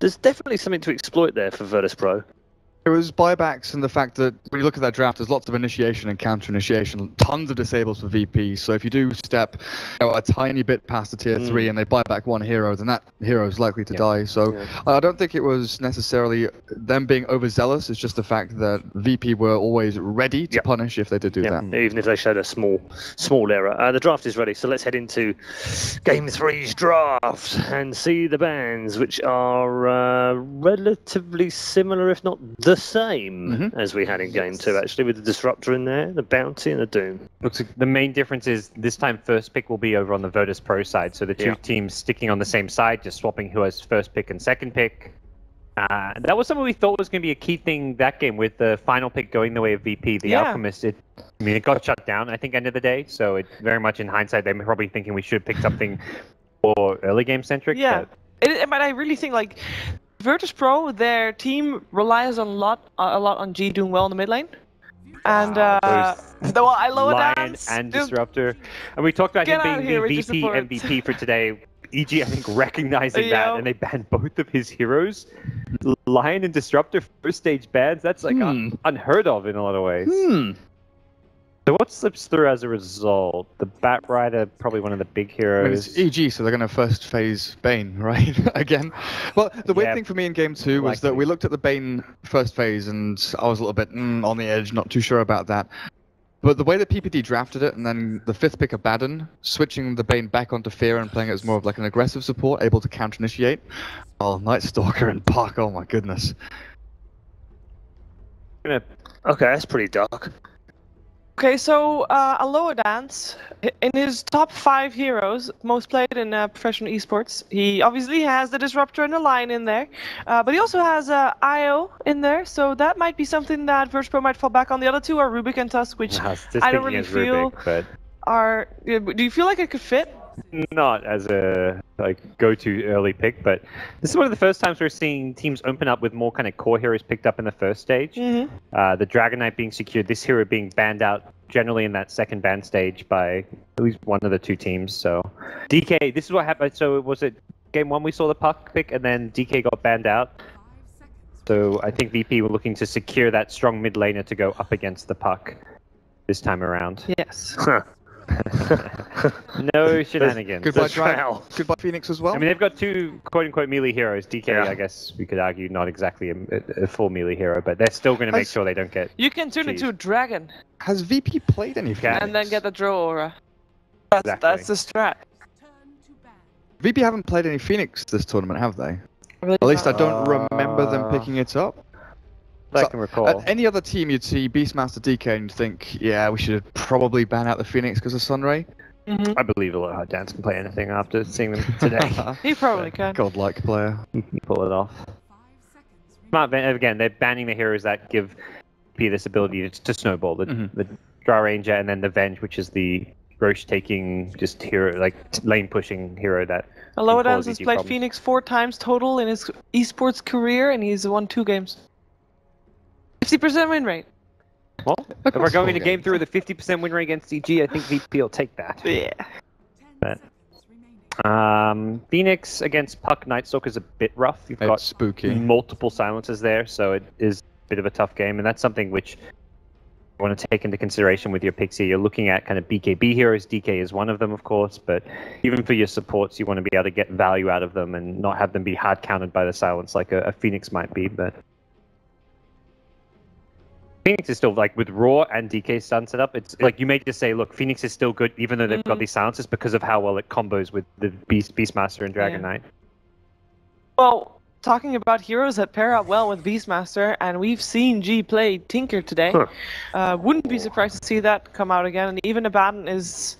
there's definitely something to exploit there for Virtus Pro. It was buybacks and the fact that when you look at that draft, there's lots of initiation and counter initiation, tons of disables for VP. So if you do step you know, a tiny bit past the tier Mm. three and they buy back one hero, then that hero is likely to Yeah. die. So Yeah. I don't think it was necessarily them being overzealous. It's just the fact that VP were always ready to Yeah. punish if they did do that. even if they showed a small, small error. Uh, the draft is ready, so let's head into Game Three's draft and see the bands, which are uh, relatively similar, if not the same, Mhm. as we had in Game Two. Actually, with the disruptor in there, the bounty, and the doom. Looks like the main difference is this time first pick will be over on the Virtus Pro side. So the two Yeah. teams sticking on the same side, just swapping who has first pick and second pick. Uh, that was something we thought was going to be a key thing that game with the final pick going the way of VP. The Yeah. Alchemist, it, I mean, it got shut down, I think, end of the day. So it very much in hindsight, they're probably thinking we should pick something more early game centric. Yeah. but- It, but I really think like Virtus Pro, their team relies a lot, a lot on G doing well in the mid lane. And Wow, uh, those the I lower Lion dance. and just- Disruptor. And we talked about Get him being the with VP. MVP for today. EG, I think, recognizing Yeah. that, and they banned both of his heroes. Lion and Disruptor first stage bans. That's like un- Hmm. unheard of in a lot of ways. Hmm. So what slips through as a result? The Bat Rider, probably one of the big I mean, heroes. it's EG, so they're going to first phase Bane, right? Again. Well, the weird Yeah, thing for me in game two was that we looked at the Bane first phase, and I was a little bit mm, on the edge, not too sure about that. But the way that PPD drafted it, and then the fifth pick of Baden, switching the Bane back onto Fear and playing it as more of like an aggressive support, able to counter initiate. Oh, Night Stalker and Puck, oh my goodness. Gonna- Okay, that's pretty dark. Okay, so uh, Aloha Dance, in his top five heroes, most played in uh, professional esports, he obviously has the Disruptor and the Lion in there, uh, but he also has uh, IO in there, so that might be something that Virtus Pro might fall back on. The other two are Rubik and Tusk, which I I don't really feel- Rubik, but are. Do you feel like it could fit? Not as a like go-to early pick. But this is one of the first times we're seeing teams open up with more kind of core heroes picked up in the first stage. Mm-hmm. Uh, the Dragon Knight being secured, this hero being banned out generally in that second ban stage by at least one of the two teams. So DK, this is what happened. So it was it game one we saw the puck pick, and then DK got banned out. So I think VP were looking to secure that strong mid laner to go up against the puck this time around. Yes. Huh. No shenanigans. Goodbye, That's Goodbye, Phoenix as well. I mean, they've got two quote unquote melee heroes. DK, Yeah. I guess we could argue, not exactly a, a full melee hero, but they're still going to make Has- sure they don't get. You can turn Jeez. into a dragon Has VP played any Okay. and then get the Drow aura. That's, that's the strat. VP haven't played any Phoenix this tournament, have they? Really At least I don't remember them picking it up. I So, can recall. At any other team, you'd see Beastmaster DK and you'd think, yeah, we should probably ban out the Phoenix because of Sunray. Mhm. I believe a lot. Aloha Dance can play anything after seeing them today. He probably can. Godlike player. He can pull it off. Smart ban- again, they're banning the heroes that give P this ability to, to snowball. The, Mhm. the Drow Ranger and then the Venge, which is the Rosh taking just hero like lane pushing hero that Aloha can Dance cause has played problems. Phoenix four times total in his esports career, and he's won two games. 50% win rate. Well, if we're going to game games. three with a 50% win rate against EG, I think VP will take that. Yeah. Um, Phoenix against Puck Night Stalker is a bit rough. You've It's got spooky. multiple silences there, so it is a bit of a tough game, and that's something which you want to take into consideration with your picks here. You're looking at kind of BKB heroes. DK is one of them, of course, but even for your supports, you want to be able to get value out of them and not have them be hard countered by the silence like a, a Phoenix might be. But Phoenix is still like with Roar and DK stun set up. It's like you may just say, look, Phoenix is still good even though they've got Mhm. these silences because of how well it combos with the Beast Beastmaster and Dragon Yeah. Knight. Well, talking about heroes that pair up well with Beastmaster, and we've seen G play Tinker today. Huh. Uh, wouldn't be surprised to see that come out again, and even Abaddon is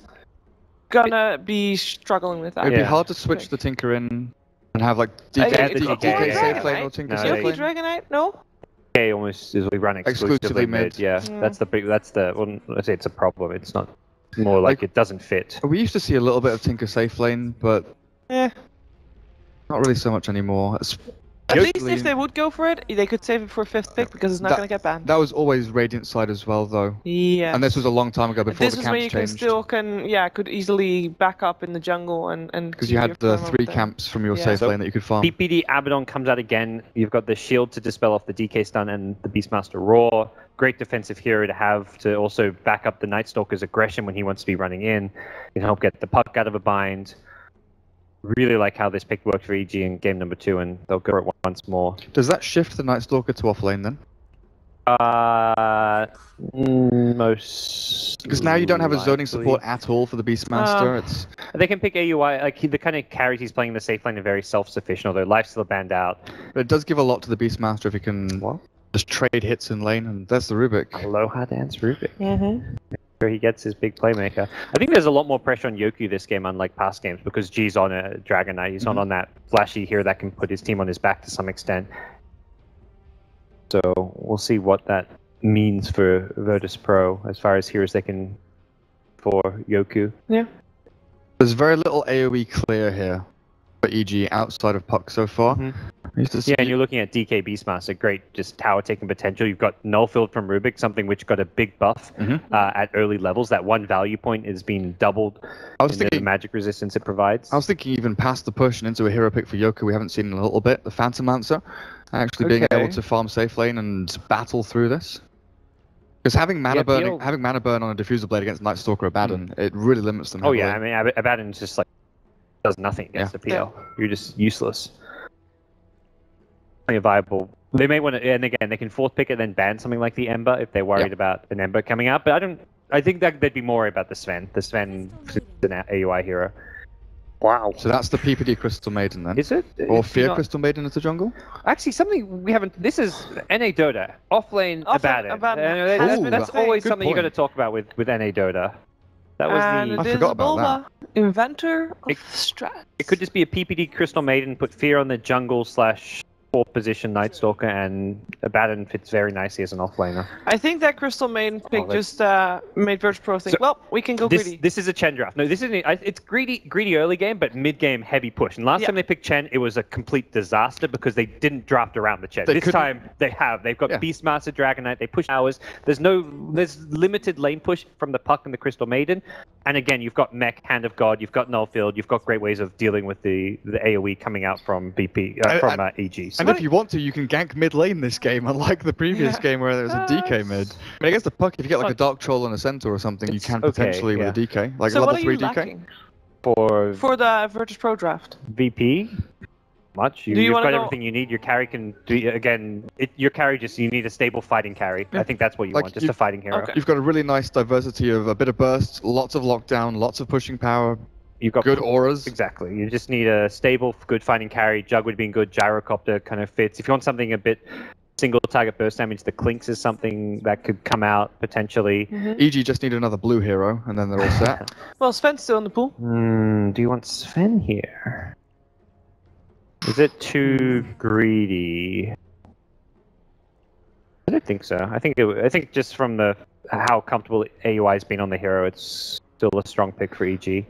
gonna be struggling with that. It'd be hard to switch the Tinker in and have like DK, Uh, DK, yeah, DK yeah, safe yeah. lane or Tinker No, safe they- Yoki lane. Dragon Knight? No? DK almost is we run exclusively, Exclusively mid. mid. Yeah, Mm. that's the big. That's the. Well, I say it's a problem. It's not more like, Like- it doesn't fit. We used to see a little bit of Tinker safe lane, but Eh. not really so much anymore. It's- At least if they would go for it, they could save it for a fifth pick because it's not going to get banned. That was always Radiant side as well, though. yeah. And this was a long time ago before this the is where camps you can changed. still can yeah could easily back up in the jungle and and Because keep you had the three camps from your Yeah. safe So- lane that you could farm. PPD Abaddon comes out again. You've got the shield to dispel off the DK stun and the Beastmaster Roar. Great defensive hero to have to also back up the Night Stalker's aggression when he wants to be running in. Can help get the puck out of a bind. Really like how this pick worked for EG in game number two, and they'll go for it once more. Does that shift the Night Stalker to off lane then? Uh, mm, most. Because now you don't have a zoning likely. support at all for the Beastmaster. Uh, it's They can pick AUI. Like he, the kind of carries he's playing in the safe lane are very self-sufficient, although life's still banned out. but it does give a lot to the Beastmaster if he can What? just trade hits in lane, and that's the Rubik. Aloha Dance Rubik. Mhm. Where he gets his big playmaker. I think there's a lot more pressure on Yoku this game, unlike past games, because G's on a Dragon Knight. He's Mhm. not on that flashy hero that can put his team on his back to some extent. So we'll see what that means for Virtus Pro as far as heroes they can for Yoku. Yeah. There's very little AoE clear here for EG outside of Puck so far. Mhm. I used to see- Yeah, and you're looking at DK Beastmaster, great, just tower taking potential. You've got Nullfield from Rubik, something which got a big buff Mhm. uh, at early levels. That one value point is being doubled I was in the thinking. magic resistance it provides. I was thinking even past the push and into a hero pick for Yoku we haven't seen in a little bit, the Phantom Lancer, actually being able to farm safe lane and battle through this. Because having mana Yeah, burn, having mana burn on a diffuser blade against Night Stalker Abaddon, it really limits them. Oh yeah, I mean Ab- Abaddon's just like does nothing against Yeah. the PL. You're just useless. Only a viable. They may want to, and again, they can fourth pick it, then ban something like the Ember if they're worried Yeah. about an Ember coming out. But I don't. I think that they'd be more worried about the Sven. The Sven is an AUI hero. Wow. So that's the PPD Crystal Maiden then. Is it? or It's Fear not- Crystal Maiden into jungle? Actually, something we haven't. This is NA Dota offlane Off-lane Abaddon. Abaddon Uh, has that's that's always Good something you've got to talk about with with NA Dota. That was and the. I forgot about Bulba, inventor of It- strat. It could just be a PPD Crystal Maiden, put fear on the jungle slash fourth position Night Stalker, and Abaddon fits very nicely as an offlaner. I think that Crystal Maiden pick that- just uh, made Virtus Pro think, So- well, we can go This, greedy. this is a Chen draft. No, this isn't. I- It's greedy, greedy early game, but mid game heavy push. And last Yeah. time they picked Chen, it was a complete disaster because they didn't draft around the Chen. They this couldn't- time they have. They've got Yeah. Beastmaster, Dragon Knight. They push hours. There's no. There's limited lane push from the Puck and the Crystal Maiden. And again, you've got Mek, Hand of God. You've got Nullfield. You've got great ways of dealing with the the AOE coming out from BP uh, I- from I- uh, EG. So And if you want to, you can gank mid lane this game, unlike the previous Yeah. game where there was a DK Uh, mid. But against the puck, if you get like a. Dark Troll and a Centaur or something, you It's can okay, potentially with a yeah. DK, like so a what level are you 3 DK. lacking for for the Virtus Pro draft? VP, much. You, Do you have got go- everything you need. Your carry can do again. It, your carry just you need a stable fighting carry. Yeah. I think that's what you Like, want, just a fighting hero. Okay. You've got a really nice diversity of a bit of burst, lots of lockdown, lots of pushing power, You've got good auras. Exactly. You just need a stable, good fighting carry. Jug would be good. Gyrocopter kind of fits. If you want something a bit single target burst damage, the Clinkz is something that could come out potentially. Mhm. EG just need another blue hero, and then they're all set. Well, Sven's still in the pool. Hmm, do you want Sven here? Is it too greedy? I don't think so. I think it, I think just from the how comfortable AUI has been on the hero, it's still a strong pick for EG.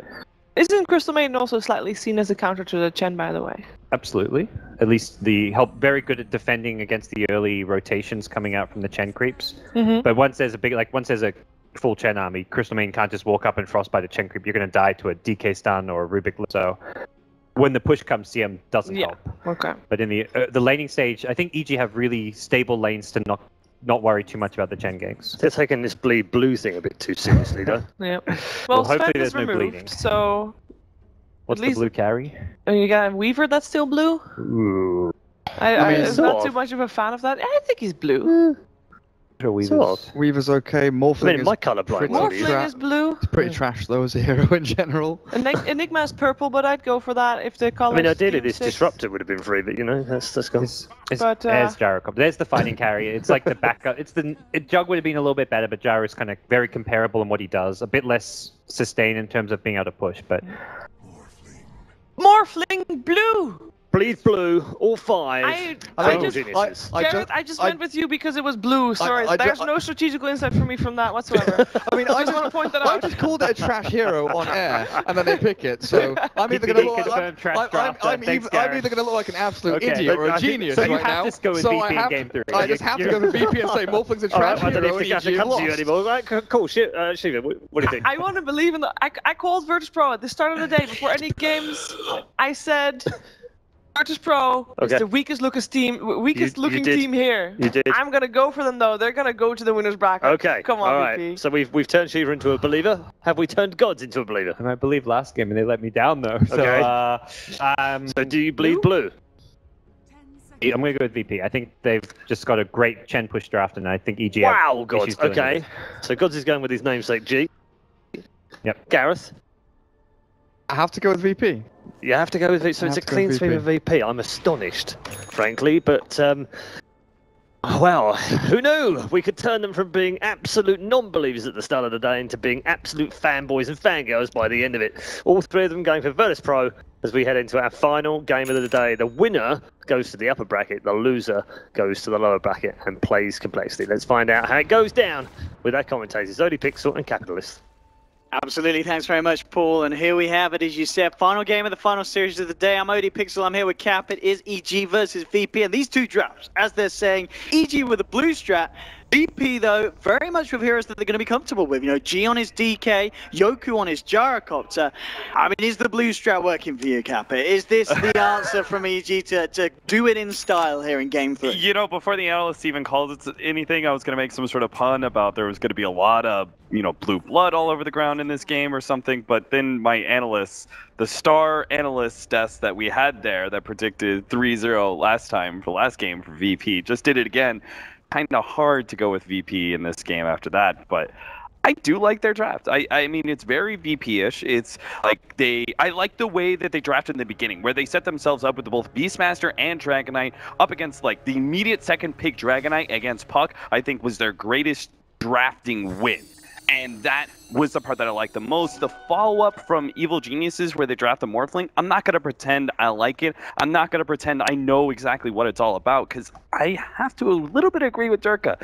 Isn't Crystal Maiden also slightly seen as a counter to the Chen, by the way? Absolutely. At least the help very good at defending against the early rotations coming out from the Chen creeps. Mm-hmm. But once there's a big like once there's a full Chen army, Crystal Maiden can't just walk up and frostbite a Chen creep. You're gonna die to a DK stun or a Rubik. So when the push comes, CM doesn't Yeah. help. Okay. But in the uh, the laning stage, I think EG have really stable lanes to not not worry too much about the Chen ganks. They're taking this bleed blue thing a bit too seriously, though. Yeah. Well, Well, hopefully there's is no removed, bleeding. so What's least- the blue carry? and oh, you got a Weaver that's still blue. Ooh. I, I I, mean, am sort not too much of a fan of that. I think he's blue. Eh. Sure, Weavers. Sort of. Weaver's okay. Morphling I mean, is my colour blind. Morphling body. Is blue. It's pretty trash though as a hero in general. Enig- Enigma is purple, but I'd go for that if the I color. mean, ideally, this disruptor would have been free, but you know, that's that's gone. It's, it's, But, uh, there's Gyrocopter. There's the fighting carrier. It's like the backup. It's the it, Jug would have been a little bit better, but Gyro is kind of very comparable in what he does. A bit less sustained in terms of being able to push, but Morphling blue. Bleed blue, all five. I, I I just, geniuses. I Gareth, just- I just I- went with you because it was blue. Sorry, I ju- there's I- no strategical insight for me from that whatsoever. I mean, I just want to point that out. I just called it a trash hero on air, and then they pick it. So I'm either going to look like I'm, I'm, draft, I'm, thanks, either, either going to look like an absolute Okay, idiot or but I a think- genius so you right have now. to go so I in have, game three. I just have to go with VP and say Morphling's a All right, trash I don't hero. know if the guy EG come to you lost. anymore. Right, c- cool, shit, uh, Sheever, what, what do you think? I want to believe in the. I, I called Virtus Pro at the start of the day before any games. I said Virtus Pro Okay. is the weakest looking team, weakest you looking did. team here. You did. I'm gonna go for them though. They're gonna go to the winners bracket. Okay, Come on, all right. VP. So we've we've turned Sheever into a believer. Have we turned GoDz into a believer? And I believe last game, and they let me down though. So, Okay. uh, um, So do you bleed blue? I'm going to go with VP. I think they've just got a great Chen push draft, and I think EG. Wow, GoDz. issues dealing with Okay, it. so GoDz is going with his namesake G. Yep. Gareth, I have to go with VP. You have to go with it. So I it's a have to go clean sweep of VP. I'm astonished, frankly, but um, well, who knew? We could turn them from being absolute non-believers at the start of the day into being absolute fanboys and fangirls by the end of it. All three of them going for Virtus Pro as we head into our final game of the day. The winner goes to the upper bracket, the loser goes to the lower bracket and plays compLexity. Let's find out how it goes down with our commentators, ODPixel and Capitalist. Absolutely, thanks very much, Paul. And here we have it, as you said, final game of the final series of the day. I'm ODPixel, I'm here with Cap. It is EG versus VP, and these two drafts, as they're saying, EG with a blue strat, VP, though, very much with heroes that they're going to be comfortable with. You know, G on his DK, Yoku on his Gyrocopter. I mean, is the blue strat working for you, Kappa? Is this the answer from EG to, to do it in style here in game three? You know, before the analysts even called it anything, I was going to make some sort of pun about there was going to be a lot of, you know, blue blood all over the ground in this game or something. But then my analysts, the star analyst desk that we had there that predicted 3 0 last time for last game for VP, just did it again. Kind of hard to go with VP in this game after that. But I do like their draft. I, I mean, it's very VP-ish. It's like they. I like the way that they drafted in the beginning, where they set themselves up with both Beastmaster and Dragon Knight up against like the immediate second pick Dragon Knight against Puck. I think was their greatest drafting win. And that was the part that I liked the most. The follow up from Evil Geniuses, where they draft the Morphling, I'm not going to pretend I like it. I'm not going to pretend I know exactly what it's all about, because I have to a little bit agree with Durka.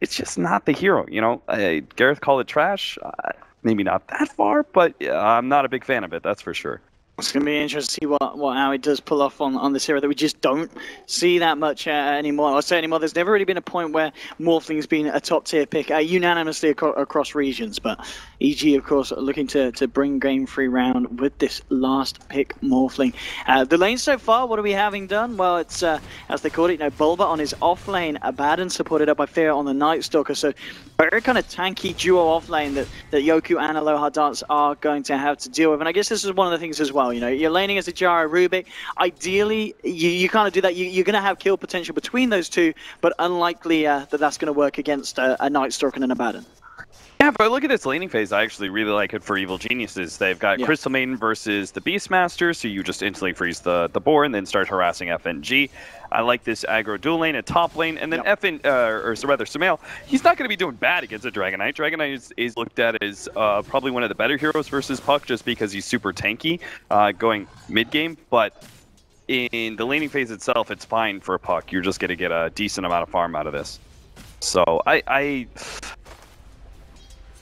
It's just not the hero, you know? Uh, Gareth called it trash. Uh, maybe not that far, but I'm not a big fan of it, that's for sure. It's going to be interesting to see what, what how it does pull off on, on this hero that we just don't see that much uh, anymore. I'll say anymore. There's never really been a point where Morphling's been a top tier pick uh, unanimously aco- across regions. But EG, of course, looking to, to bring game three round with this last pick Morphling. Uh, the lane so far, what are we having done? Well, it's uh, as they call it, you know, Bulba on his off lane, Abaddon supported up by Fear on the Night Stalker. So very kind of tanky duo off lane that, that Yoku and Aloha Dance are going to have to deal with. And I guess this is one of the things as well. You know, you're laning as a Gyro Rubik. Ideally, you, you kind of do that. You, you're going to have kill potential between those two, but unlikely uh, that that's going to work against uh, a Night and an Abaddon. Yeah, but look at this laning phase. I actually really like it for Evil Geniuses. They've got Yeah. Crystal Maiden versus the Beastmaster, so you just instantly freeze the, the boar and then start harassing FNG. I like this aggro dual lane at top lane, and then Yep. FN, uh, or rather Sumail, he's not going to be doing bad against a Dragon Knight. Dragonite is, is looked at as uh, probably one of the better heroes versus Puck just because he's super tanky uh, going mid game, but in the laning phase itself, it's fine for a Puck. You're just going to get a decent amount of farm out of this. So I, I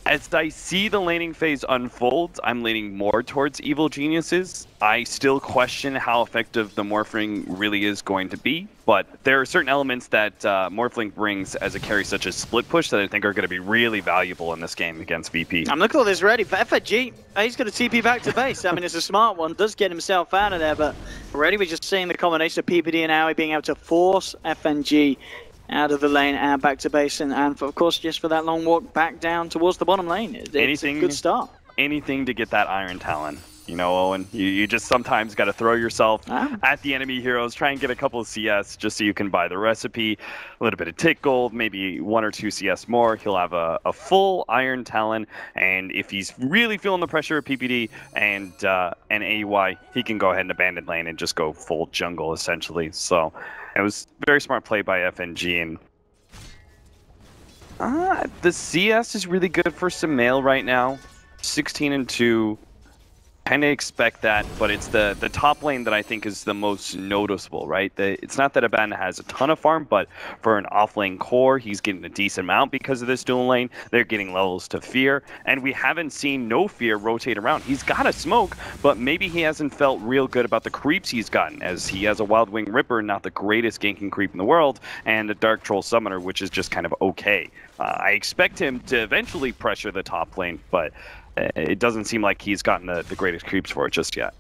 as I see the laning phase unfold, I'm leaning more towards evil geniuses. I still question how effective the Morphling really is going to be, but there are certain elements that uh, Morphling brings as a carry, such as split push, that I think are going to be really valuable in this game against VP. I'm looking at this ready. For FNG, uh, he's going to TP back to base. I mean, it's a smart one. Does get himself out of there, but already we're just seeing the combination of PPD and Aui being able to force FNG out of the lane and back to base, and, for, of course, just for that long walk back down towards the bottom lane. It's Anything- a good start. Anything to get that Iron Talon. You know, Owen, you, you just sometimes got to throw yourself Ah. at the enemy heroes, try and get a couple of CS just so you can buy the recipe, a little bit of tick gold, maybe one or two CS more. He'll have a, a full Iron Talon, and if he's really feeling the pressure of PPD and uh, and AUI, he can go ahead and abandon lane and just go full jungle essentially. So it was very smart play by FNG, and uh, the CS is really good for Sumail right now. 16 and 2. Kind of expect that, but it's the the top lane that I think is the most noticeable, right? The, it's not that Aban has a ton of farm, but for an off lane core, he's getting a decent amount because of this dual lane. They're getting levels to fear, and we haven't seen Nofear rotate around. He's got a smoke, but maybe he hasn't felt real good about the creeps he's gotten, as he has a Wild Wing Ripper, not the greatest ganking creep in the world, and a Dark Troll Summoner, which is just kind of okay. Uh, I expect him to eventually pressure the top lane, but it doesn't seem like he's gotten the, the greatest creeps for it just yet.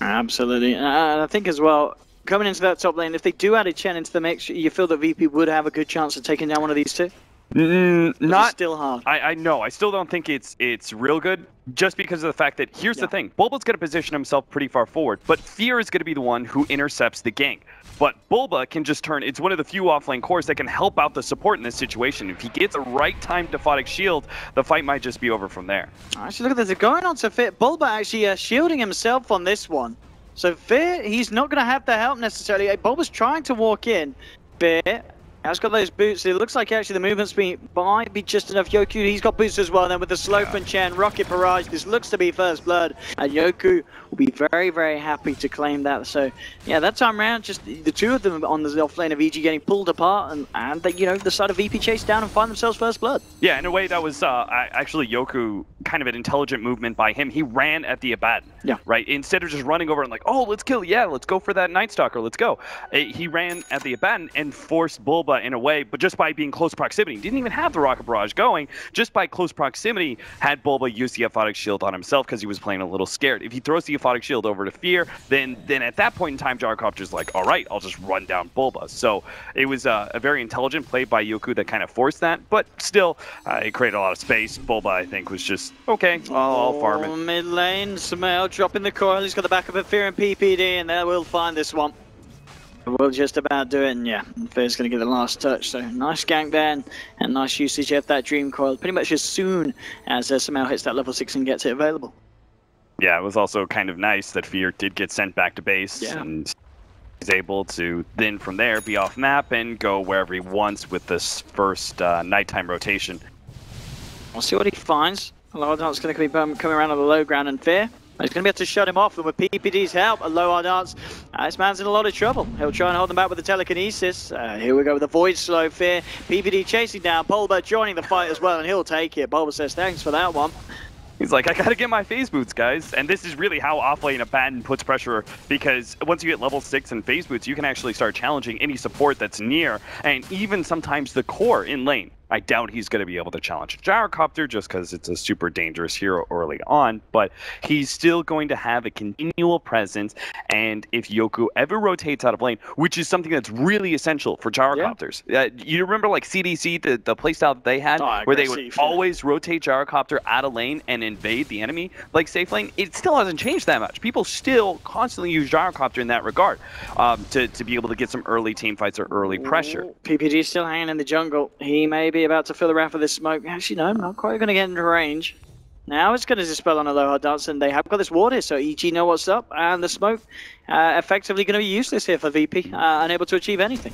Absolutely. Uh, and I think as well, coming into that top lane, if they do add a Chen into the mix, you feel that VP would have a good chance of taking down one of these two? Mm, Or is it not still hard. I, I know. I still don't think it's it's real good, just because of the fact that here's Yeah. the thing: Bulba's going to position himself pretty far forward, but Fear is going to be the one who intercepts the gank. But Bulba can just turn. It's one of the few offlane cores that can help out the support in this situation. If he gets a right time Defotic shield, the fight might just be over from there. Actually, look at this. They're going on to Fit. Bulba actually uh, shielding himself on this one. So Fear, he's not going to have the help necessarily. Bulba's trying to walk in. Fear has got those boots. It looks like actually the movement speed might be just enough. Yoku, he's got boots as well. Then with the slope and Chen, Rocket Barrage, this looks to be first blood. And Yoku will be very, very happy to claim that. So, yeah, that time round, just the two of them on the off lane of EG getting pulled apart. And, and they, you know, the side of VP chase down and find themselves first blood. Yeah, in a way, that was uh, actually Yoku kind of an intelligent movement by him. He ran at the Abaddon. Yeah. Right? Instead of just running over and like, oh, let's kill, yeah, let's go for that Night Stalker, let's go. He ran at the Abaddon and forced Bulba in a way, but just by being close proximity. Didn't even have the Rocket Barrage going. Just by close proximity, had Bulba use the Aphotic Shield on himself because he was playing a little scared. If he throws the Aphotic Shield over to Fear, then then at that point in time, Gyrocopter's like, all right, I'll just run down Bulba. So it was uh, a very intelligent play by Yoku that kind of forced that, but still, uh, it created a lot of space. Bulba, I think, was just, okay, I'll, I'll farm it. Mid lane, Sumail dropping the coil. He's got the back of a Fear and PPD, and there we'll find this one. We'll just about do it, and yeah, Fear's going to get the last touch. So nice gank there, and, and nice usage of that Dream Coil pretty much as soon as uh, Sumail hits that level 6 and gets it available. Yeah, it was also kind of nice that Fear did get sent back to base Yeah. and he's able to then from there be off map and go wherever he wants with this first uh, nighttime rotation. We'll see what he finds. Lordant's going to be um, coming around on the low ground, and Fear. He's going to be able to shut him off, and with PPD's help, Aloha Dance, uh, this man's in a lot of trouble. He'll try and hold them back with the telekinesis. Uh, here we go with the Void Slow Fear. PPD chasing down, Bulba joining the fight as well, and he'll take it. Bulba says thanks for that one. He's like, I gotta get my phase boots, guys. And this is really how offlane Abaddon puts pressure because once you get level 6 and phase boots, you can actually start challenging any support that's near, and even sometimes the core in lane. I doubt he's going to be able to challenge a Gyrocopter just because it's a super dangerous hero early on, but he's still going to have a continual presence. And if Yoku ever rotates out of lane, which is something that's really essential for Gyrocopters, uh, you remember like CDC, the, the playstyle that they had, Oh, where they would yeah. always rotate Gyrocopter out of lane and invade the enemy like safe lane? It still hasn't changed that much. People still constantly use Gyrocopter in that regard um, to, to be able to get some early team fights or early pressure. PPD still hanging in the jungle. He may be about to fill the round for this smoke. Actually, no, not quite going to get into range. Now it's going to dispel on Aloha dance, and they have got this ward here, so EG know what's up, and the smoke uh, effectively going to be useless here for VP, uh, unable to achieve anything.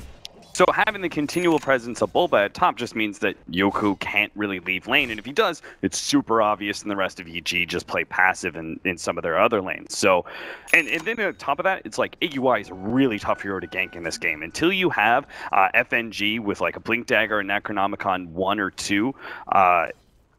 So having the continual presence of Bulba at top just means that Yoku can't really leave lane, and if he does, it's super obvious, and the rest of EG just play passive in, in some of their other lanes. So, and, and then on top of that, it's like AUI is a really tough hero to gank in this game. Until you have uh, FNG with like a Blink Dagger and Necronomicon 1 or 2, uh,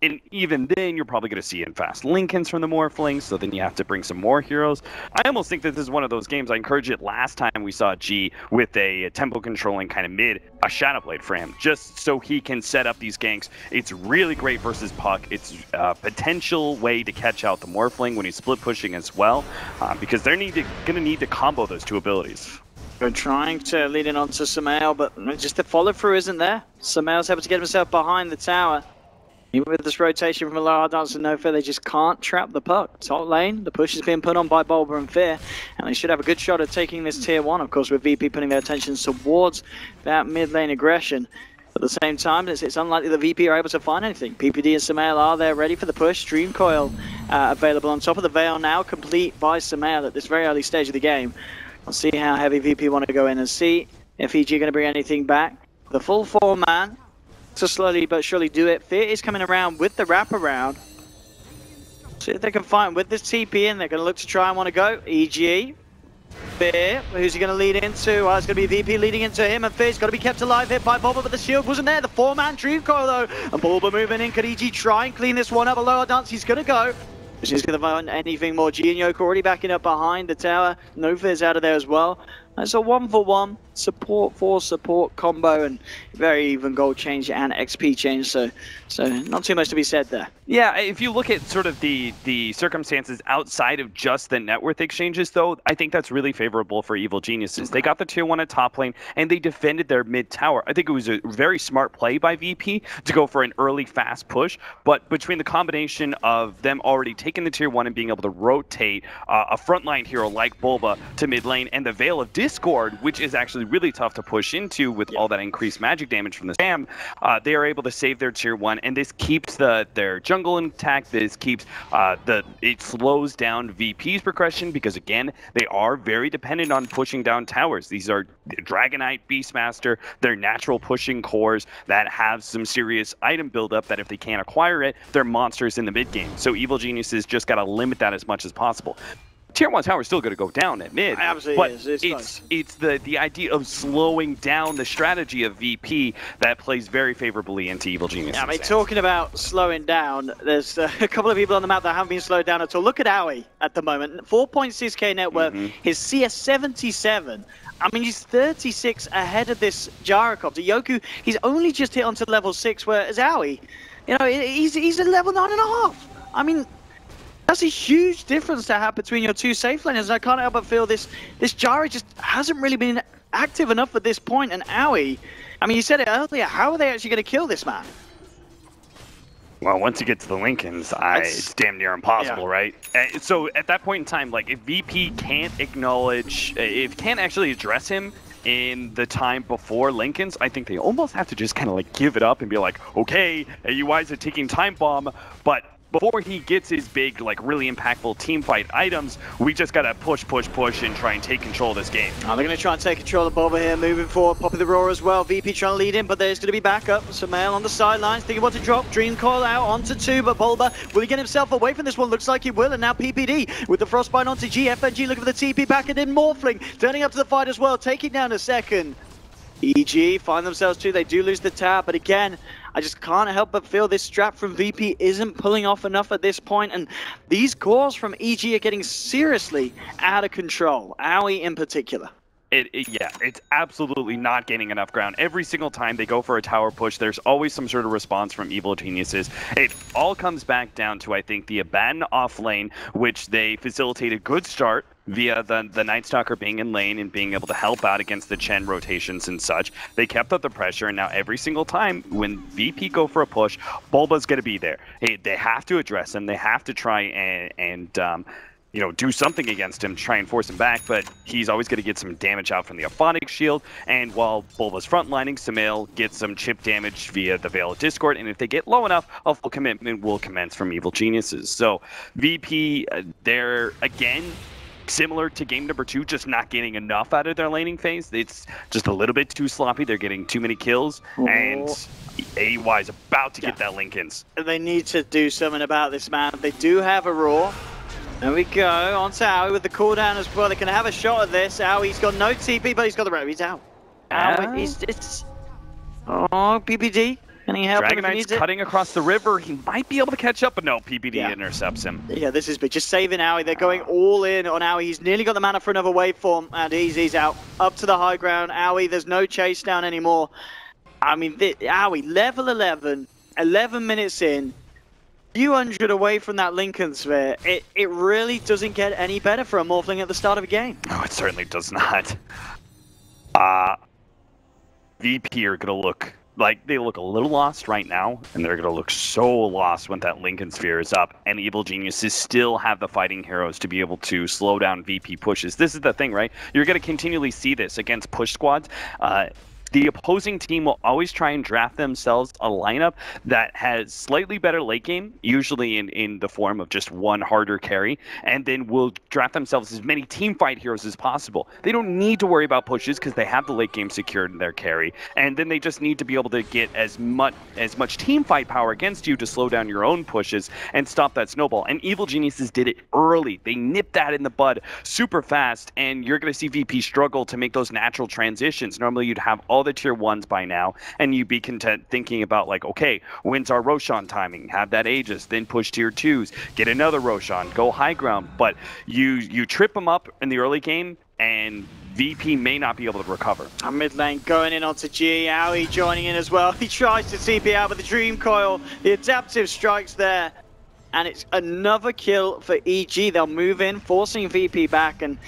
and even then, you're probably going to see in fast Linkens from the Morphlings, so then you have to bring some more heroes. I almost think that this is one of those games. I encourage it last time we saw G with a tempo controlling kind of mid, a Shadow Blade for him, just so he can set up these ganks. It's really great versus Puck. It's a potential way to catch out the Morphling when he's split pushing as well, uh, because they're need going to need to combo those two abilities. They're trying to lead in onto Sumail, but just the follow through isn't there. Sumail's able to get himself behind the tower. Even with this rotation from Aloha Dance and Nofear, they just can't trap the puck. Top lane, the push is being put on by Bulba and Fear, and they should have a good shot at taking this tier one, of course, with VP putting their attention towards that mid lane aggression. At the same time, it's, it's unlikely the VP are able to find anything. PPD and Sumail are there ready for the push. Dream Coil uh, available on top of the Veil now, complete by Sumail at this very early stage of the game. We'll see how heavy VP want to go in and see if EG going to bring anything back. The full four man to slowly but surely do it. Fear is coming around with the wraparound. See if they can find with this TP and They're going to look to try and want to go. EG. Fear, who's he going to lead into? Well, it's going to be VP leading into him, and Fear's got to be kept alive here by Bulba, but the shield wasn't there. The four-man Dream Coil, though, and Bulba moving in. Could EG try and clean this one up? Aloha Dance, he's going to go. He's going to find anything more. G and already backing up behind the tower. Nofear's out of there as well. That's a one for one support for support combo and very even gold change and XP change. So, so not too much to be said there. Yeah, if you look at sort of the the circumstances outside of just the net worth exchanges, though, I think that's really favorable for Evil Geniuses. They got the tier one at top lane and they defended their mid tower. I think it was a very smart play by VP to go for an early fast push. But between the combination of them already taking the tier one and being able to rotate uh, a frontline hero like Bulba to mid lane and the Veil of Discord, which is actually really tough to push into with all that increased magic damage from the spam, uh, they are able to save their tier one, and this keeps the their jungle intact. This keeps uh, the it slows down VP's progression because again they are very dependent on pushing down towers. These are Dragon Knight, Beastmaster, they're natural pushing cores that have some serious item buildup. That if they can't acquire it, they're monsters in the mid game. So Evil Geniuses just got to limit that as much as possible. Tier one tower is still going to go down at mid. Absolutely but is. It's it's it's the the idea of slowing down the strategy of VP that plays very favorably into Evil Genius. Yeah, I mean, talking about slowing down, there's uh, a couple of people on the map that haven't been slowed down at all. Look at Aui at the moment, 4.6k net worth, Mhm. his CS 77. I mean, he's 36 ahead of this Gyrocopter. Yoku, he's only just hit onto level 6, whereas Aui, you know, he's, he's at level 9.5. I mean, that's a huge difference to have between your two safe laners. And I can't help but feel this this Jari just hasn't really been active enough at this point. And Aui, I mean, you said it earlier. How are they actually going to kill this man? Well, once you get to the Linkens, I, it's damn near impossible, right? Uh, so at that point in time, like if VP can't acknowledge, uh, if can't actually address him in the time before Linken's, I think they almost have to just kind of like give it up and be like, okay, AUIs are taking time bomb, but before he gets his big, like really impactful team fight items, we just gotta push, push, push, and try and take control of this game. Oh, they're going to try and take control of Bulba here, moving forward. Poppy the Roar as well. VP trying to lead in, but there's going to be backup. Sumail on the sidelines, thinking what to drop. Dream Coil out onto two, but Bulba, will he get himself away from this one? Looks like he will, and now PPD with the Frostbite onto G. FNG looking for the TP back, and then Morphling turning up to the fight as well, taking down a second. EG find themselves too. They do lose the tab, but again, I just can't help but feel this strap from VP isn't pulling off enough at this point, and these cores from EG are getting seriously out of control. Aui in particular. It, it- yeah, it's absolutely not gaining enough ground. Every single time they go for a tower push, there's always some sort of response from evil geniuses. It all comes back down to I think the Abaddon off lane, which they facilitate a good start via the the Night Stalker being in lane and being able to help out against the Chen rotations and such. They kept up the pressure, and now every single time when VP go for a push, Bulba's going to be there. Hey, they have to address him. They have to try and and um, you know, do something against him, try and force him back, but he's always going to get some damage out from the Aphotic Shield, and while Bulba's frontlining, Sumail gets some chip damage via the Veil of Discord, and if they get low enough, a full commitment will commence from Evil Geniuses. So, VP, uh, they're, again, similar to game number two, just not getting enough out of their laning phase. It's just a little bit too sloppy. They're getting too many kills, and Aui is about to get that Linkens. They need to do something about this, man. They do have a Roar. There we go, on to Aui with the cooldown as well. They can have a shot at this. Aui's got no TP, but he's got the red. He's out. Ah. Aui, he's, it's... Oh, PPD. Can he help him if he Dragonite's it? cutting across the river. He might be able to catch up, but no, PPD Yeah. intercepts him. Yeah, this is big. Just saving Aui. They're going all in on Aui. He's nearly got the mana for another waveform, and he's, he's out. Up to the high ground. Aui, there's no chase down anymore. I mean, thi- Aui, level 11, 11 minutes in, few hundred away from that Linken sphere. It, it really doesn't get any better for a Morphling at the start of a game. No, it certainly does not. Uh, VP are going to look like they look a little lost right now, and they're going to look so lost when that Linken Sphere is up. And Evil Geniuses still have the fighting heroes to be able to slow down VP pushes. This is the thing, right? You're going to continually see this against push squads. Uh, the opposing team will always try and draft themselves a lineup that has slightly better late game, usually in, in the form of just one harder carry, and then will draft themselves as many team fight heroes as possible. They don't need to worry about pushes because they have the late game secured in their carry, and then they just need to be able to get as much as much team fight power against you to slow down your own pushes and stop that snowball. And Evil Geniuses did it early. They nipped that in the bud super fast, and you're going to see VP struggle to make those natural transitions. Normally, you'd have all the tier ones by now, and you'd be content thinking about like, okay, when's our Roshan timing? Have that Aegis, then push tier twos, get another Roshan, go high ground. But you you trip them up in the early game, and VP may not be able to recover. And mid lane going in onto G. Aui joining in as well. He tries to TP out with the Dream Coil. The adaptive strikes there. And it's another kill for EG. They'll move in, forcing VP back. And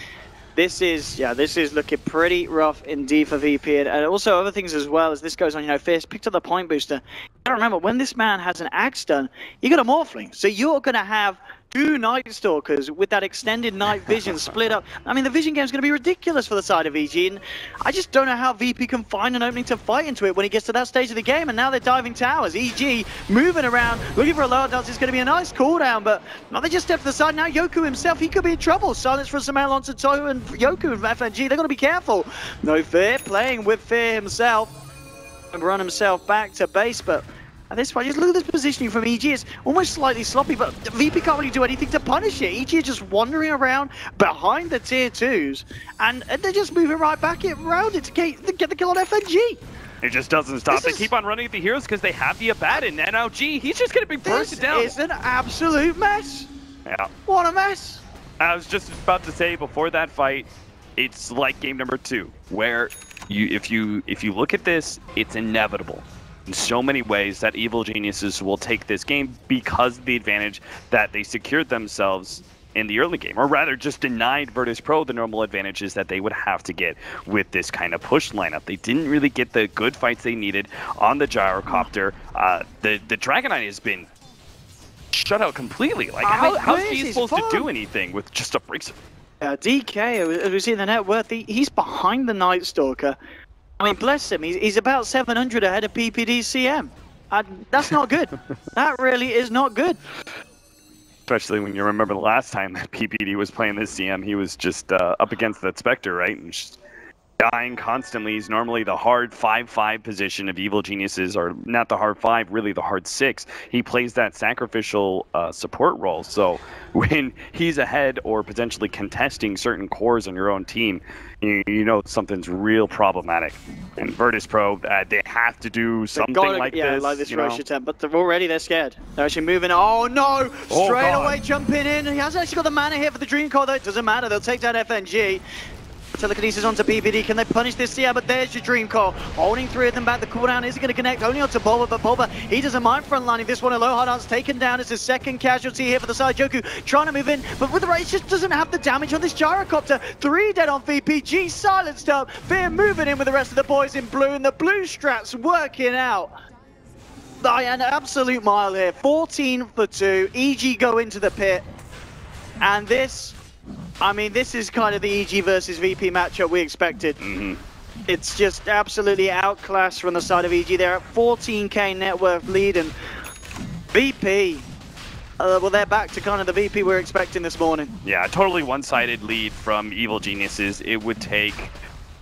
this is, yeah, this is looking pretty rough indeed for VP. And also other things as well as this goes on, you know, Fierce picked up the point booster. I gotta remember, when this man has an axe done, you got a Morphling. So you're gonna have two Night Stalkers with that extended night vision split up. I mean, the vision game is going to be ridiculous for the side of EG, and I just don't know how VP can find an opening to fight into it when he gets to that stage of the game, and now they're diving towers. EG moving around, looking for Aloha Dance. It's going to be a nice cooldown, but now they just step to the side. Now Yoku himself, he could be in trouble. Silence from Sumail onto Tohu and Yoku and FNG. They've got to be careful. Nofear, playing with fear himself. And run himself back to base, but at this point, just look at this positioning from EG. It's almost slightly sloppy, but VP can't really do anything to punish it. EG is just wandering around behind the tier twos, and, and they're just moving right back it, around it to get, get the kill on FNG. It just doesn't stop. This They is- keep on running at the heroes because they have the Abaddon. And now G, he's just going to be bursted down. is an absolute mess. Yeah. What a mess. I was just about to say before that fight, it's like game number two, where you if you if you look at this, it's inevitable in so many ways that evil geniuses will take this game because of the advantage that they secured themselves in the early game, or rather just denied Virtus Pro the normal advantages that they would have to get with this kind of push lineup. They didn't really get the good fights they needed on the gyrocopter. Uh, the the Dragon Knight has been shut out completely. Like how, mean, how's he is supposed to do anything with just a bracer? Uh, DK, as we see in the net worth, he, he's behind the Night Stalker. I mean, bless him, he's, he's about 700 ahead of PPD CM. Uh, that's not good. that really is not good. Especially when you remember the last time that PPD was playing this CM, he was just uh, up against that Spectre, right? And just dying constantly. He's normally the hard 5-5 position of Evil Geniuses, or not the hard 5, really the hard 6. He plays that sacrificial uh, support role. So when he's ahead or potentially contesting certain cores on your own team, you, you know something's real problematic. And Virtus Pro, uh, they have to do something gotta- like yeah, this. like this you know? rush attempt, but they're already they're scared. They're actually moving. Oh no! Oh, Straight God. away jumping in. He hasn't actually got the mana here for the Dream Coil though. It doesn't matter. They'll take down FNG. Telekinesis onto PPD. Can they punish this? Yeah, but there's your Dream Coil. Holding three of them back. The cooldown isn't going to connect only onto Bulba, but Bulba, he doesn't mind frontlining this one. Aloha taken down as his second casualty here for the side. Yoku trying to move in, but with the race just doesn't have the damage on this gyrocopter. Three dead on VPG, silenced up. Fear moving in with the rest of the boys in blue, and the blue strats working out. An absolute mile here. 14 for 2. EG go into the pit. And this, I mean, this is kind of the EG versus VP matchup we expected. Mhm. It's just absolutely outclassed from the side of EG. They're at 14k net worth lead, and VP, uh, well, they're back to kind of the VP we are expecting this morning. Yeah, a totally one-sided lead from Evil Geniuses. It would take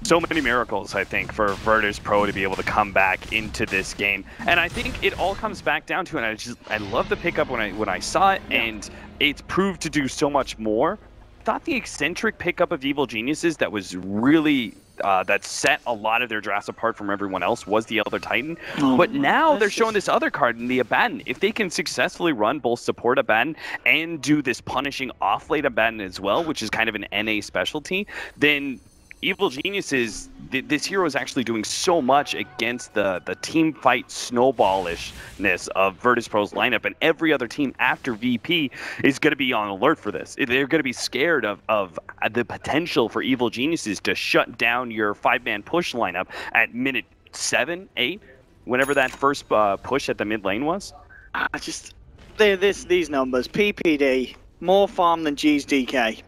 so many miracles, I think, for Virtus Pro to be able to come back into this game. And I think it all comes back down to, and I just I love the pickup when I when I saw it, and it's proved to do so much more. I thought the eccentric pickup of Evil Geniuses that was really uh, that set a lot of their drafts apart from everyone else was the Elder Titan. Oh, but now they're showing this other card in the Abaddon. If they can successfully run both support Abaddon and do this punishing off late Abaddon as well, which is kind of an NA specialty, then Evil Geniuses, th- this hero is actually doing so much against the, the team fight snowballishness of Virtus Pro's lineup, and every other team after VP is going to be on alert for this. They're going to be scared of, of the potential for Evil Geniuses to shut down your five-man push lineup at minute seven, eight, whenever that first uh, push at the mid lane was. I just, they're this these numbers. PPD, more farm than G's DK.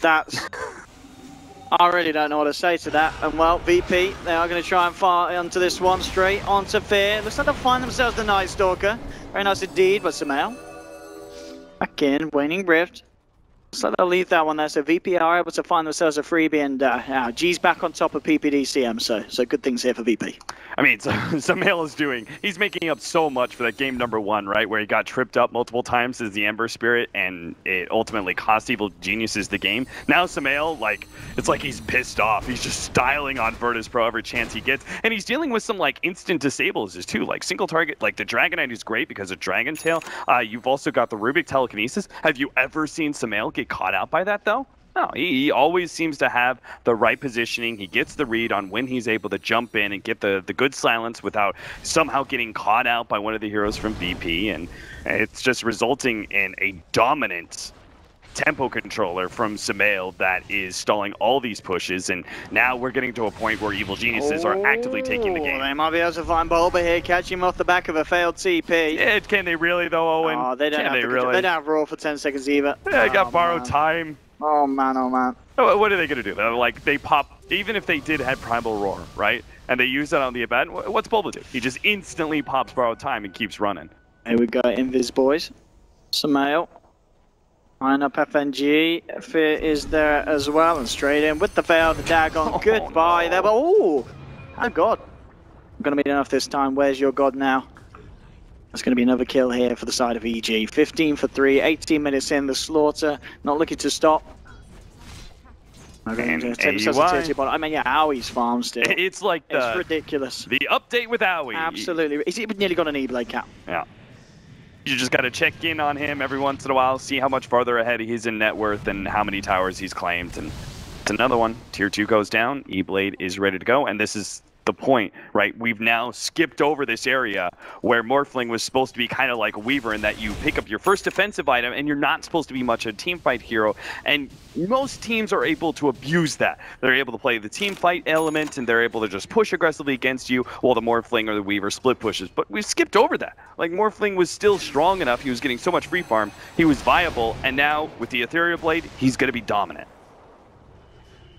That's I really don't know what to say to that. And well, VP, they are going to try and fire onto this one straight onto Fear. Looks like they'll find themselves the Night Stalker. Very nice indeed, but Sumail. Back in, Waning Rift. Like they'll leave that one there. So VP are able to find themselves a freebie, and uh, now G's back on top of PPDCM. So, so good things here for VP. I mean, so, Sumail is doing, he's making up so much for that game number one, right? Where he got tripped up multiple times as the Ember Spirit and it ultimately cost Evil Geniuses the game. Now Sumail, like, it's like he's pissed off. He's just styling on Virtus Pro every chance he gets. And he's dealing with some, like, instant disables too. Like, single target, like, the Dragon Knight is great because of Dragon Tail. Uh, you've also got the Rubik Telekinesis. Have you ever seen Sumail get caught out by that, though? No, he, he, always seems to have the right positioning. He gets the read on when he's able to jump in and get the, the good silence without somehow getting caught out by one of the heroes from VP. And it's just resulting in a dominant tempo controller from Sumail that is stalling all these pushes. And now we're getting to a point where Evil Geniuses are actively taking the game. They might be able to find Bulba here, catch him off the back of a failed TP. Yeah, can they really, though, Owen? Oh, they don't, can have, they really? they don't have Roar for 10 seconds either. Yeah, I got Oh, borrowed man. time. Oh, man, oh, man. Oh, What are they going to do? They're like, they pop, even if they did have Primal Roar, right? And they use that on the wh- what's Bulba do? He just instantly pops borrowed time and keeps running. Here we go, Invis boys. Sumail. Line up FNG. Fear is there as well, and straight in with the fail, the dagon. Oh, Goodbye no. there, but oh, oh god. I'm gonna be enough this time. Where's your god now? That's going to be another kill here for the side of EG. 15 for 3, 18 minutes in. The slaughter not looking to stop. I'm going to And take themselves a AUI. tier two bottom. I mean, yeah, Aui's farm still. It's like It's ridiculous. the update with Aui. Absolutely. He's nearly got an E-Blade cap. Yeah. You just got to check in on him every once in a while, see how much farther ahead he's in net worth and how many towers he's claimed. And it's another one. Tier 2 goes down, E-Blade is ready to go, and this is the point, right? We've now skipped over this area where Morphling was supposed to be kind of like Weaver in that you pick up your first defensive item and you're not supposed to be much a team fight hero. And most teams are able to abuse that. They're able to play the team fight element and they're able to just push aggressively against you while the Morphling or the Weaver split pushes. But we've skipped over that. Like Morphling was still strong enough. He was getting so much free farm. He was viable. And now with the Ethereal Blade, he's going to be dominant.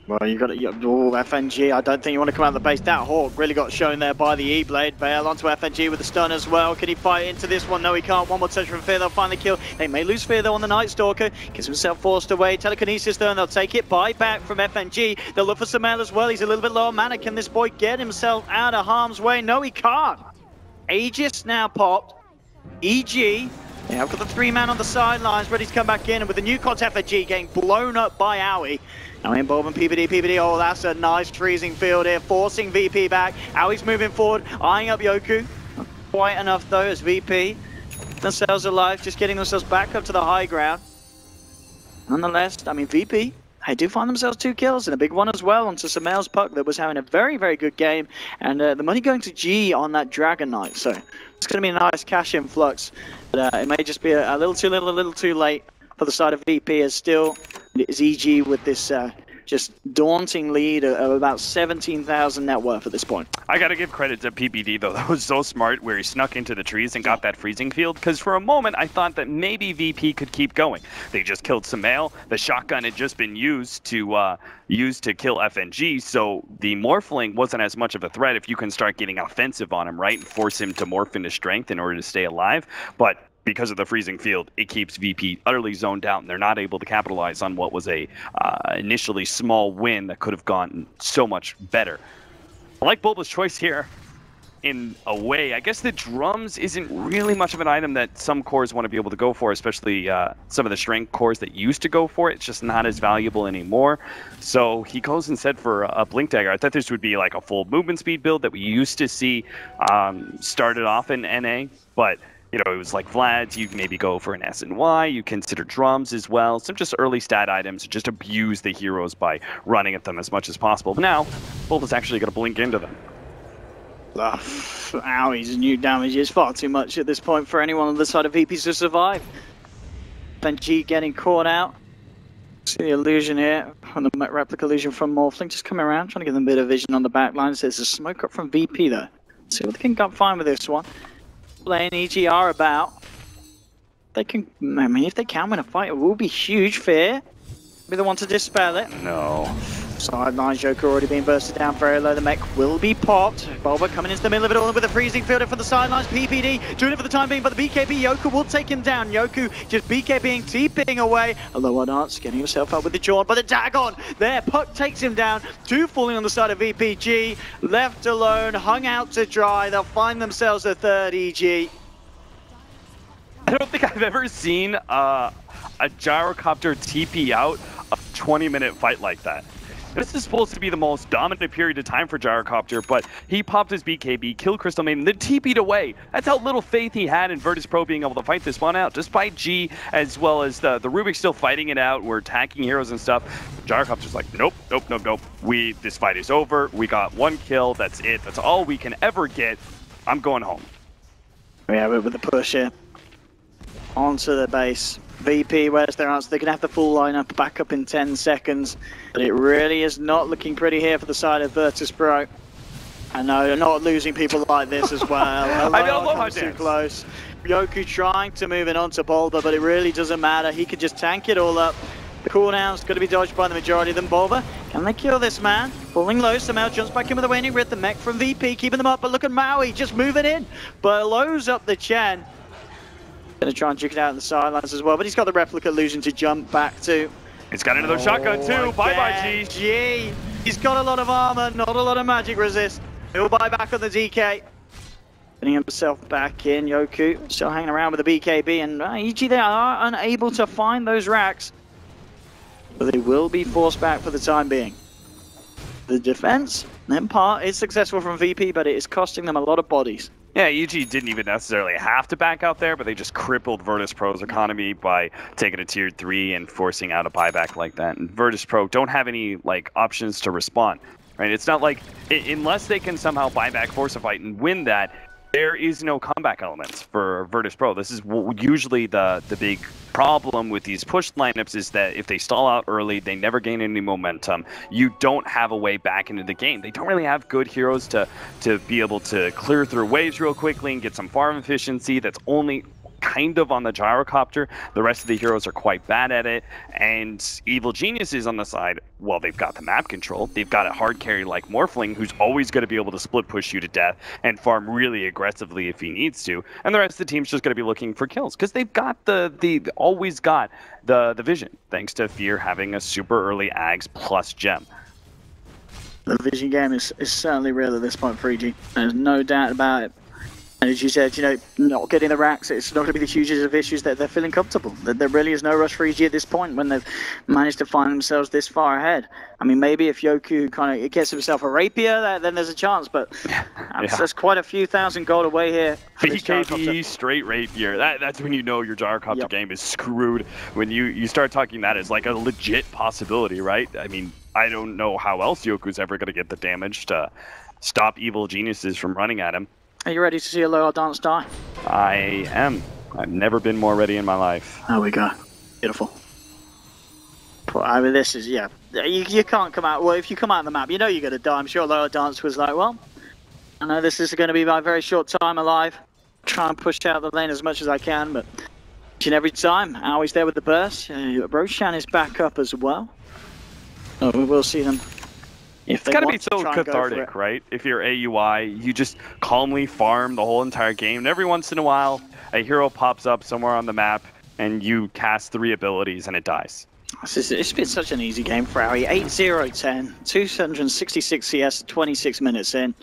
Well, you got to, oh, FNG, I don't think you want to come out of the base. That Hawk really got shown there by the E-Blade. Bale onto FNG with the stun as well. Can he fight into this one? No, he can't. One more touch from Fear, they'll find the kill. They may lose Fear though on the Night Stalker. Gets himself forced away. Telekinesis though, and they'll take it. Buy back from FNG. They'll look for some Sumail as well. He's a little bit low on mana. Can this boy get himself out of harm's way? No, he can't. Aegis now popped. EG yeah, I've got the three man on the sidelines ready to come back in, and with the new contact for G getting blown up by Aui. Now involving PPD, PPD, oh that's a nice freezing field here, forcing VP back. Aui's moving forward, eyeing up Yoku. Quite enough though as VP themselves alive, just getting themselves back up to the high ground. Nonetheless, I mean VP, they do find themselves two kills and a big one as well onto Sumail's Puck that was having a very, very good game. And uh, the money going to G on that Dragon Knight, so it's going to be a nice cash influx. But uh, it may just be a, a little too little, a little too late for the side of VP as still it is EG with this uh, just daunting lead of, about 17,000 net worth at this point. I got to give credit to PPD though. That was so smart where he snuck into the trees and got that freezing field. Because for a moment I thought that maybe VP could keep going. They just killed Sumail. The shotgun had just been used to uh, used to kill FNG. So the Morphling wasn't as much of a threat if you can start getting offensive on him, right, and force him to morph into strength in order to stay alive. But because of the freezing field, it keeps VP utterly zoned out, and they're not able to capitalize on what was a uh, initially small win that could have gone so much better. I like Bulba's choice here in a way. I guess the drums isn't really much of an item that some cores want to be able to go for, especially uh, some of the strength cores that used to go for it. It's just not as valuable anymore. So he goes instead for a Blink Dagger. I thought this would be like a full movement speed build that we used to see um, started off in NA, but you know, it was like Vlad's, you maybe go for an S and Y, you consider drums as well, some just early stat items, just abuse the heroes by running at them as much as possible. But now, Bulba's actually going to blink into them. Ugh, his new damage is far too much at this point for anyone on the side of VP to survive. Benji getting caught out. See the illusion here on the replica illusion from Morphling just coming around, trying to give them a bit of vision on the back line. So there's a smoke up from VP though. See what they can fine with this one. Playing EGR about. They can, I mean, if they can win a fight, it will be huge. Fear. Be the one to dispel it. No. Sideline Joker already being bursted down very low. The Mek will be popped. Bulba coming into the middle of it all with a freezing fielder for the sidelines. PPD doing it for the time being, but the BKB Yoku will take him down. Yoku just BKBing, TPing away. Aloha Dance, getting himself up with the jaw, but the Dagon there. Puck takes him down. Two falling on the side of VPG. Left alone, hung out to dry. They'll find themselves a third EG. I don't think I've ever seen uh, a gyrocopter TP out a 20 minute fight like that. This is supposed to be the most dominant period of time for Gyrocopter, but he popped his BKB, killed Crystal Maiden, then TP'd away. That's how little faith he had in Virtus Pro being able to fight this one out, despite G as well as the, the Rubik still fighting it out. We're attacking heroes and stuff. Gyrocopter's like, nope, nope, nope, nope. We this fight is over. We got one kill. That's it. That's all we can ever get. I'm going home. Yeah, we're with the push here. Onto the base. VP, where's their answer? They can have the full lineup back up in 10 seconds. But it really is not looking pretty here for the side of Virtus Pro. I know, they're not losing people like this as well. I Aloha comes too close. Yoku trying to move it onto Bulba, but it really doesn't matter. He could just tank it all up. The cooldown's going to be dodged by the majority of them. Bulba, can they kill this man? Falling low, somehow jumps back in with a waning rhythm. The Mek from VP, keeping them up, but look at Maui, just moving in. But lows up the Chen. Gonna try and juke it out in the sidelines as well, but he's got the replica losing to jump back to. He's got another shotgun too. Bye bye, Again, G. G. He's got a lot of armor, not a lot of magic resist. He'll buy back on the DK. Putting himself back in, Yoku still hanging around with the BKB, and uh, EG they are unable to find those racks. But they will be forced back for the time being. The defense, in part, is successful from VP, but it is costing them a lot of bodies. Yeah, EG didn't even necessarily have to back out there, but they just crippled Virtus Pro's economy by taking a tier three and forcing out a buyback like that. And Virtus Pro don't have any like options to respond. Right? It's not like i- unless they can somehow buy back, force a fight, and win that, there is no comeback elements for Virtus Pro. This is usually the the big problem with these push lineups is that if they stall out early, they never gain any momentum. You don't have a way back into the game. They don't really have good heroes to to be able to clear through waves real quickly and get some farm efficiency. That's only kind of on the gyrocopter. The rest of the heroes are quite bad at it. And Evil Geniuses on the side, well, they've got the map control. They've got a hard carry like Morphling, who's always going to be able to split push you to death and farm really aggressively if he needs to. And the rest of the team's just going to be looking for kills because they've got the, the always got the the vision, thanks to Fear having a super early Ags plus gem. The vision game is, is certainly real at this point for EG. There's no doubt about it. And as you said, you know, not getting the racks, it's not going to be the hugest of issues that they're feeling comfortable. There, there really is no rush for EG at this point when they've managed to find themselves this far ahead. I mean, maybe if Yoku kind of gets himself a rapier, then there's a chance, but that's, Yeah. that's quite a few thousand gold away here. BKB straight rapier. That that's when you know your gyrocopter Yep. game is screwed. When you you start talking that as like a legit possibility, right? I mean, I don't know how else Yoku's ever going to get the damage to stop evil geniuses from running at him. Are you ready to see Aloha Dance die? I am. I've never been more ready in my life. There we go. Beautiful. Well, I mean, this is, yeah. You, you can't come out, well, if you come out of the map, you know you're going to die. I'm sure Aloha Dance was like, well, I know this is going to be my very short time alive. Try and push out the lane as much as I can, but each and every time, Aui's there with the burst. Uh, Roshan is back up as well. Oh, we will see them. If It's got to be so try and go for cathartic, right? If you're AUI, you just calmly farm the whole entire game. And every once in a while, a hero pops up somewhere on the map, and you cast three abilities, and it dies. This it's been such an easy game for Aui. 8-0-10, 266 CS, 26 minutes in.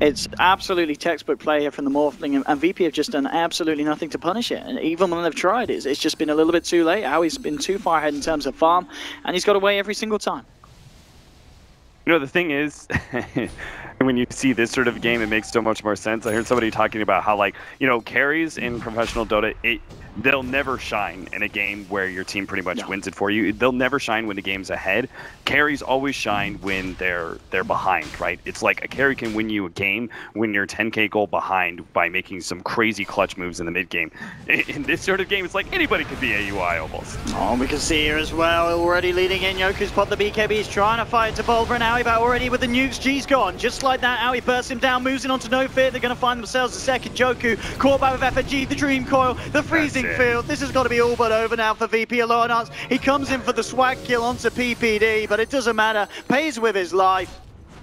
It's absolutely textbook play here from the Morphling, and, VP have just done absolutely nothing to punish it. And even when they've tried, it's, it's just been a little bit too late. Aui's been too far ahead in terms of farm, and he's got away every single time. You know, the thing is, when you see this sort of game, it makes so much more sense. I heard somebody talking about how, like, you know, carries in professional Dota, it they'll never shine in a game where your team pretty much No. wins it for you. They'll never shine when the game's ahead. Carries always shine when they're they're behind, right? It's like a carry can win you a game when you're 10k goal behind by making some crazy clutch moves in the mid game. In, this sort of game, it's like anybody could be AUI almost. Oh, we can see here as well, already leading in. Yoku's pot the BKB. He's trying to fight to Bulba and Aui, but already with the nukes, G's gone. Just like that, Aui bursts him down, moves in onto Nofear. They're going to find themselves a second Yoku. Caught by with FNG, the Dream Coil, the Freezing opening field. This has got to be all but over now for VP Alonarts. He comes in for the swag kill onto PPD, but it doesn't matter. Pays with his life.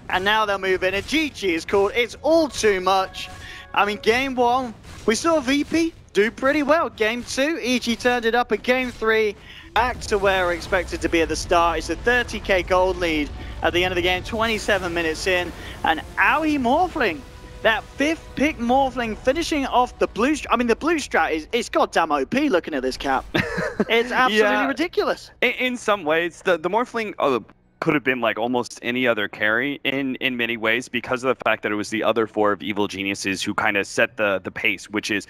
And now they'll move in. And GG is caught. It's all too much. I mean, game one, we saw VP do pretty well. Game two, EG turned it up. And game three, back to where we're expected to be at the start. It's a 30k gold lead at the end of the game, 27 minutes in. And Aui Morphling, that fifth pick Morphling finishing off the blue. I mean, the blue strat is it's goddamn OP looking at this cap. it's absolutely Yeah. ridiculous. In, in some ways, the the Morphling uh, could have been like almost any other carry in in many ways because of the fact that it was the other four of evil geniuses who kind of set the the pace, which is